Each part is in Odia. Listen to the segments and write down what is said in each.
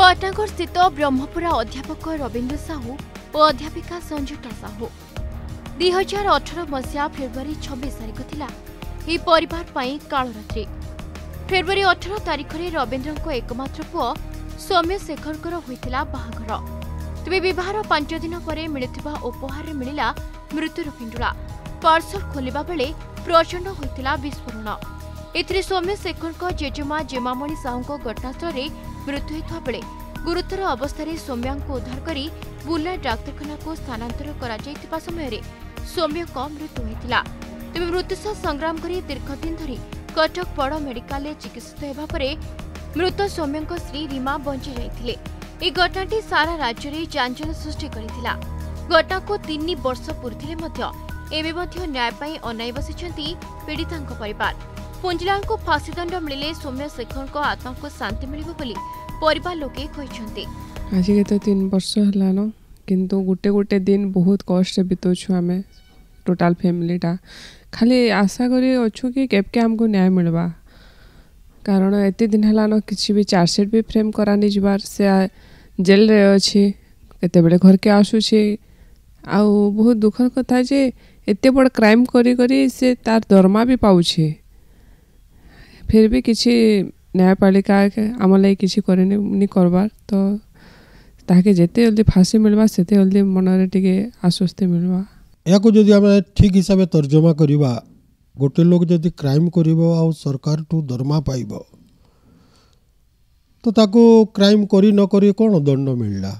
ପାଟନାଗଡ଼ ସ୍ଥିତ ବ୍ରହ୍ମପୁରା ଅଧ୍ୟାପକ ରବୀନ୍ଦ୍ର ସାହୁ ଓ ଅଧ୍ୟାପିକା ସଞ୍ଜୁଟା ସାହୁ। ଦୁଇ ହଜାର ଅଠର ମସିହା ଫେବୃଆରୀ ଛବିଶ ତାରିଖ ଥିଲା ଏହି ପରିବାର ପାଇଁ କାଳରାତ୍ରି। ଫେବୃଆରୀ ଅଠର ତାରିଖରେ ରବୀନ୍ଦ୍ରଙ୍କ ଏକମାତ୍ର ପୁଅ ସୌମ୍ୟ ଶେଖରଙ୍କର ହୋଇଥିଲା ବାହାଘର। ତେବେ ବିବାହର ପାଞ୍ଚ ଦିନ ପରେ ମିଳିଥିବା ଉପହାରରେ ମିଳିଲା ମୃତ୍ୟୁର ପିଣ୍ଡୁଳା। ପାର୍ସଲ ଖୋଲିବା ବେଳେ ପ୍ରଚଣ୍ଡ ହୋଇଥିଲା ବିସ୍ଫୋରଣ। ଏଥିରେ ସୌମ୍ୟ ଶେଖରଙ୍କ ଜେଜେମା ଜେମାମଣି ସାହୁଙ୍କ ଘଟଣାସ୍ଥଳରେ ମୃତ୍ୟୁ ହୋଇଥିବା ବେଳେ ଗୁରୁତର ଅବସ୍ଥାରେ ସୌମ୍ୟାଙ୍କୁ ଉଦ୍ଧାର କରି ବୁର୍ଲା ଡାକ୍ତରଖାନାକୁ ସ୍ଥାନାନ୍ତର କରାଯାଇଥିବା ସମୟରେ ସୌମ୍ୟଙ୍କ ମୃତ୍ୟୁ ହୋଇଥିଲା। ତେବେ ମୃତ୍ୟୁ ସହ ସଂଗ୍ରାମ କରି ଦୀର୍ଘଦିନ ଧରି କଟକ ବଡ଼ ମେଡିକାଲରେ ଚିକିତ୍ସିତ ହେବା ପରେ ମୃତ ସୌମ୍ୟଙ୍କ ସ୍ତ୍ରୀ ରୀମା ବଞ୍ଚି ଯାଇଥିଲେ। ଏହି ଘଟଣାଟି ସାରା ରାଜ୍ୟରେ ଚାଞ୍ଚଲ୍ୟ ସୃଷ୍ଟି କରିଥିଲା। ଘଟଣାକୁ ତିନି ବର୍ଷ ପୂରିଥିଲେ ମଧ୍ୟ ଏବେ ମଧ୍ୟ ନ୍ୟାୟ ପାଇଁ ଅନାଇ ବସିଛନ୍ତି ପୀଡ଼ିତାଙ୍କ ପରିବାର। ପୁଞ୍ଜିଲାଲଙ୍କୁ ଫାଶୀଦଣ୍ଡ ମିଳିଲେ ସୌମ୍ୟ ଶେଖରଙ୍କ ଆତ୍ମାକୁ ଶାନ୍ତି ମିଳିବ ବୋଲି ପରିବାର ଲୋକେ କହିଛନ୍ତି। ଆଜିକେ ତ ତିନି ବର୍ଷ ହେଲାନ କିନ୍ତୁ ଗୋଟେ ଗୋଟେ ଦିନ ବହୁତ କଷ୍ଟରେ ବିତଉଛୁ ଆମେ ଟୋଟାଲ ଫ୍ୟାମିଲିଟା ଖାଲି ଆଶା କରି ଅଛୁ କି କେବକେ ଆମକୁ ନ୍ୟାୟ ମିଳିବା। କାରଣ ଏତେ ଦିନ ହେଲାନ କିଛି ବି ଚାର୍ଜସିଟ୍ ବି ଫ୍ରେମ୍ କରାନି ଯିବାର ସେ ଜେଲ୍ରେ ଅଛି କେତେବେଳେ ଘରକେ ଆସୁଛି। ଆଉ ବହୁତ ଦୁଃଖର କଥା ଯେ ଏତେ ବଡ଼ କ୍ରାଇମ୍ କରି କରି ସେ ତାର ଦରମା ବି ପାଉଛି। ଫିର୍ ବି କିଛି ନ୍ୟାୟପାଳିକା ଆମ ଲାଗି କିଛି କରିନି ନି କରବାର୍ ତ ତାହାକେ ଯେତେ ଜଲ୍ଦି ଫାଶୀ ମିଳିବା ସେତେ ଜଲ୍ଦି ମନରେ ଟିକେ ଆଶ୍ୱସ୍ତି ମିଳିବା ଏହାକୁ ଯଦି ଆମେ ଠିକ୍ ହିସାବରେ ତର୍ଜମା କରିବା ଗୋଟେ ଲୋକ ଯଦି କ୍ରାଇମ୍ କରିବ ଆଉ ସରକାରଠୁ ଦରମା ପାଇବ ତ ତାକୁ କ୍ରାଇମ୍ କରି ନ କରି କ'ଣ ଦଣ୍ଡ ମିଳିଲା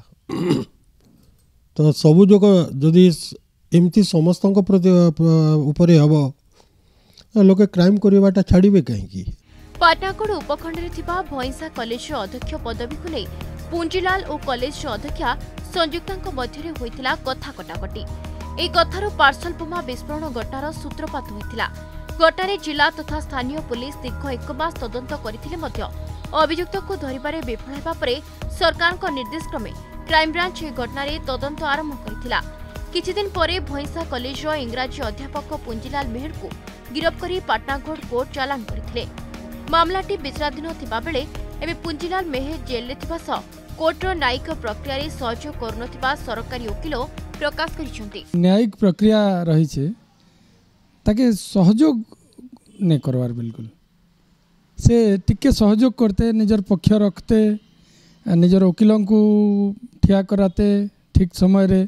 ତ ସବୁ ଯୋଗ ଯଦି ଏମିତି ସମସ୍ତଙ୍କ ପ୍ରତି ଉପରେ ହେବ ଲୋକେ କ୍ରାଇମ୍ କରିବାଟା ଛାଡ଼ିବେ କାହିଁକି ପାଟନାଗଡ଼ ଉପଖଣ୍ଡରେ ଥିବା ଭଇଁସା କଲେଜର ଅଧ୍ୟକ୍ଷ ପଦବୀକୁ ନେଇ ପୁଞ୍ଜିଲାଲ ଓ କଲେଜର ଅଧ୍ୟକ୍ଷା ସଂଯୁକ୍ତାଙ୍କ ମଧ୍ୟରେ ହୋଇଥିଲା କଥା କଟାକଟି। ଏହି କଥାରୁ ପାର୍ସଲ ବୋମା ବିସ୍ଫୋରଣ ଘଟଣାର ସୂତ୍ରପାତ ହୋଇଥିଲା। ଘଟଣାରେ ଜିଲ୍ଲା ତଥା ସ୍ଥାନୀୟ ପୁଲିସ ଦୀର୍ଘ ଏକ ମାସ ତଦନ୍ତ କରିଥିଲେ ମଧ୍ୟ ଅଭିଯୁକ୍ତକୁ ଧରିବାରେ ବିଫଳ ହେବା ପରେ ସରକାରଙ୍କ ନିର୍ଦ୍ଦେଶ କ୍ରମେ କ୍ରାଇମବ୍ରାଞ୍ଚ ଏହି ଘଟଣାରେ ତଦନ୍ତ ଆରମ୍ଭ କରିଥିଲା। କିଛିଦିନ ପରେ ଭଇଁସା କଲେଜର ଇଂରାଜୀ ଅଧ୍ୟାପକ ପୁଞ୍ଜିଲାଲ ମେହେରକୁ ଗିରଫ କରି ପାଟନାଗଡ଼ କୋର୍ଟ ଚାଲାଣ କରିଥିଲେ। ମାମଲାଟି ବିଚାରାଧୀନ ଥିବାବେଳେ ଏବେ ପୁଞ୍ଜିଲାଲ ମେହେର ଜେଲ୍ରେ ଥିବା ସହ କୋର୍ଟର ନ୍ୟାୟିକ ପ୍ରକ୍ରିୟାରେ ସହଯୋଗ କରୁନଥିବା ସରକାରୀ ଓକିଲ ପ୍ରକାଶ କରିଛନ୍ତି। ନ୍ୟାୟିକ ପ୍ରକ୍ରିୟା ରହିଛି ତାକେ ସହଯୋଗ ନାଇଁ କରବାର ବିଲକୁଲ। ସେ ଟିକେ ସହଯୋଗ କରତେ ନିଜର ପକ୍ଷ ରଖତେ ନିଜର ଓକିଲଙ୍କୁ ଠିଆ କରାତେ ଠିକ୍ ସମୟରେ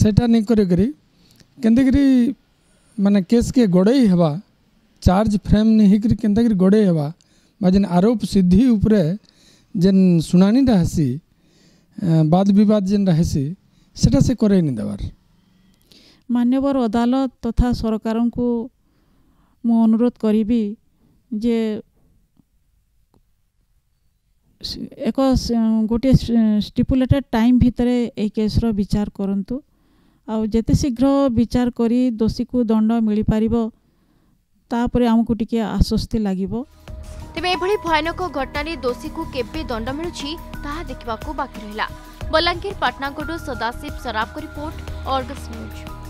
ସେଇଟା ନେଇ କରିକରି କେମିତି କରି ମାନେ କେସ୍କେ ଗଡ଼େଇ ହେବା ଚାର୍ଜ ଫ୍ରେମ୍ ନେଇ ହେଇକରି କେନ୍ତାକିରି ଗଡ଼େଇ ହେବା ବା ଯେନ୍ ଆରୋପ ସିଦ୍ଧି ଉପରେ ଯେନ୍ ଶୁଣାଣିଟା ହେସି ବାଦ ବିବାଦ ଯେନ୍ଟା ହେସି ସେଟା ସେ କରେଇନି ଦେବାର୍ ମାନ୍ୟବର ଅଦାଲତ ତଥା ସରକାରଙ୍କୁ ମୁଁ ଅନୁରୋଧ କରିବି ଯେ ଏକ ଗୋଟିଏ ଷ୍ଟିପୁଲେଟେଡ୍ ଟାଇମ୍ ଭିତରେ ଏହି କେସ୍ର ବିଚାର କରନ୍ତୁ ଆଉ ଯେତେ ଶୀଘ୍ର ବିଚାର କରି ଦୋଷୀକୁ ଦଣ୍ଡ ମିଳିପାରିବ ତାପରେ ଆମକୁ ଟିକେ ଆଶ୍ୱସ୍ତି ଲାଗିବ ତେବେ ଏଭଳି ଭୟାନକ ଘଟଣାରେ ଦୋଷୀକୁ କେବେ ଦଣ୍ଡ ମିଳୁଛି ତାହା ଦେଖିବାକୁ ବାକି ରହିଲା ବଲାଙ୍ଗୀର ପାଟନାଗଡ଼ରୁ ସଦାଶିବ ସରାଫଙ୍କ ରିପୋର୍ଟ ଅର୍ଗସ୍ ନ୍ୟୁଜ୍